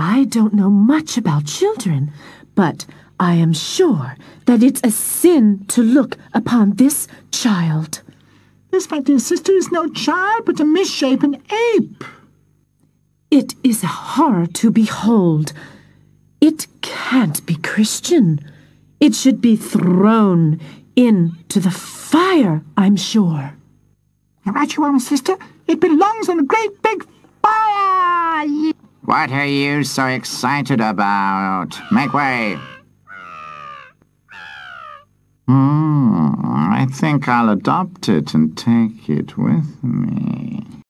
I don't know much about children, but I am sure that it's a sin to look upon this child. This, my dear sister, is no child, but a misshapen ape. It is a horror to behold. It can't be Christian. It should be thrown into the fire, I'm sure. You're right you are, my sister. It belongs in a great big fire. What are you so excited about? Make way. Hmm, I think I'll adopt it and take it with me.